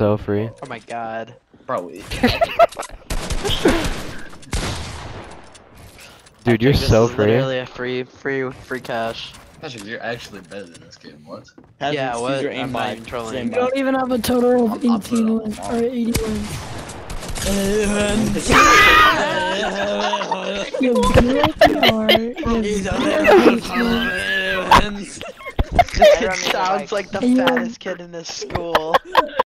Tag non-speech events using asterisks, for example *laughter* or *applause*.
so free. Oh my god. Bro, *laughs* Dude, you're so free. Literally a free, free, free cash. Patrick, you're actually better than this game. What? Patrick, Yeah, what? your I'm aimbot. not even trolling you. Don't even have a total of 18 wins, or 80 wins. aimbot. You be sounds like the *laughs* fattest kid in this school.